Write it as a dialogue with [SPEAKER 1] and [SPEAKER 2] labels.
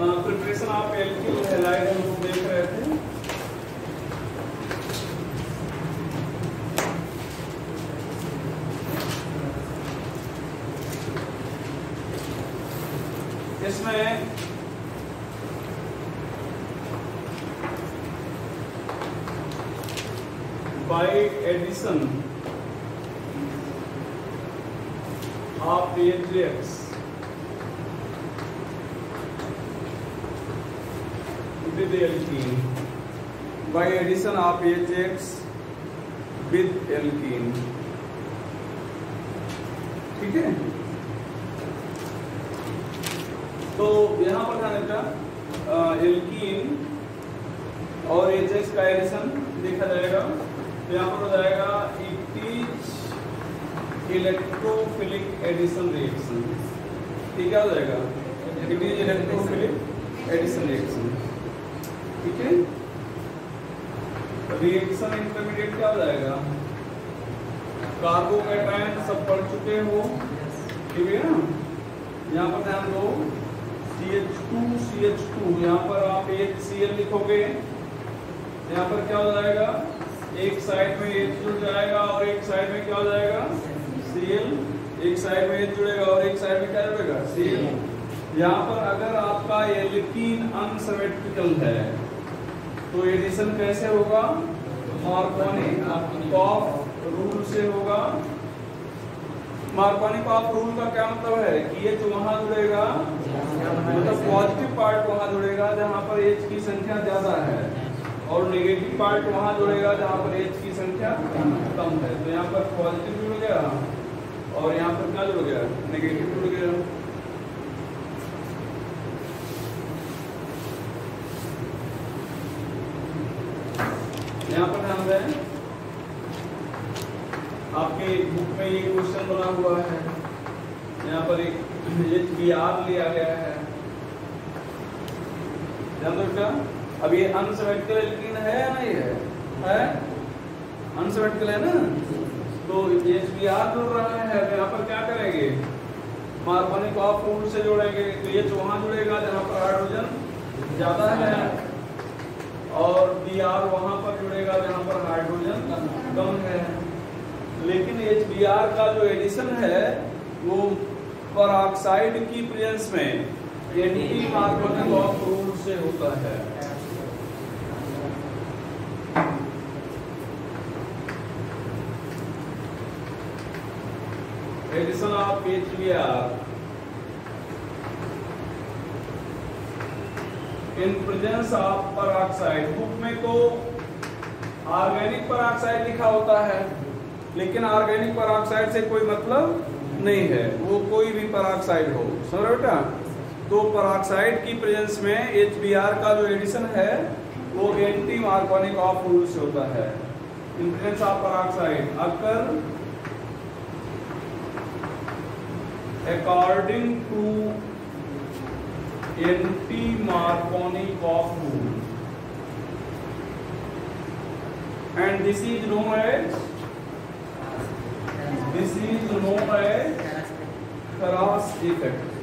[SPEAKER 1] Preparation of alkyl halide हम लोग देख रहे थे। इसमें by addition of AGX with alkene by addition of AGX with alkene ठीक है? तो यहाँ पर ध्यान रखना एल्कीन और एचएक्स का एडिशन देखा जाएगा। तो यहाँ पर हो जाएगा इट इलेक्ट्रोफिलिक एडिशन रिएक्शन ठीक है, हो जाएगा। It is electrophilic addition reaction ठीक है? रिएक्शन इंटरमीडिएट क्या हो जाएगा। कार्बोकैटायन सब पढ़ चुके हो ठीक है ना? यहाँ पर ध्यान दो। CH2 CH2 यहाँ पर आप HCl लिखोगे। यहाँ पर क्या हो जाएगा? एक साइड में H जुड़ जाएगा और एक साइड में क्या हो जाएगा? Cl एक साइड में H जुड़ेगा और एक साइड में क्या जुड़ेगा? Cl यहाँ पर अगर आपका एल्कीन अनसिमेट्रिकल है तो एडिशन कैसे होगा? मार्कोनी ऑफ़ रूल से होगा। मार्कोनी ऑफ़ रूल का क्या मतलब है? कि ये जो वहाँ जुड़ेगा मतलब पॉजिटिव पार्ट वहाँ जुड़ेगा, जहाँ पर एच की संख्या ज़्यादा है, और नेगेटिव पार्ट वहाँ जुड़ेगा, जहाँ पर एच की संख्या कम है। तो यहाँ पर पॉजिटिव जुड़ गया, और यहाँ पर क्या जुड़ गया? नेगेटिव जुड़ गया। ध्यान दें आपके बुक में ये क्वेश्चन बना हुआ है। यहाँ पर एक आर लिया गया है। अब ये अनसिमेट्रिकल एल्कीन है या नहीं है? है? अनसिमेट्रिकल है ना? तो एच बी आर जुड़ रहा है तो यहाँ पर क्या करेंगे? मार्कोनिक ऑफ़ रूल से जोड़ेंगे। तो ये वहाँ जुड़ेगा, जहाँ पर हाइड्रोजन ज़्यादा है। और बी आर वहाँ पर जुड़ेगा जहाँ पर हाइड्रोजन कम है। लेकिन एच बी आर का जो एडिशन है, वो पर ऑक्साइड की प्रेजेंस में एंटी मार्कोनिक ऑफ़ रूल से होता है। Addition of H B R in presence of peroxide book में तो ऑर्गेनिक peroxide लिखा होता है, लेकिन ऑर्गेनिक peroxide से कोई मतलब नहीं है। वो कोई भी peroxide हो। समझ बेटा? तो peroxide की प्रेजेंस में HBr का जो एडिशन है, वो एंटी मार्कोनिक ऑफ़ रूल से होता है। Presence of peroxide occur according to anti-Marconi of rule. And this is known as this is known as cross effect.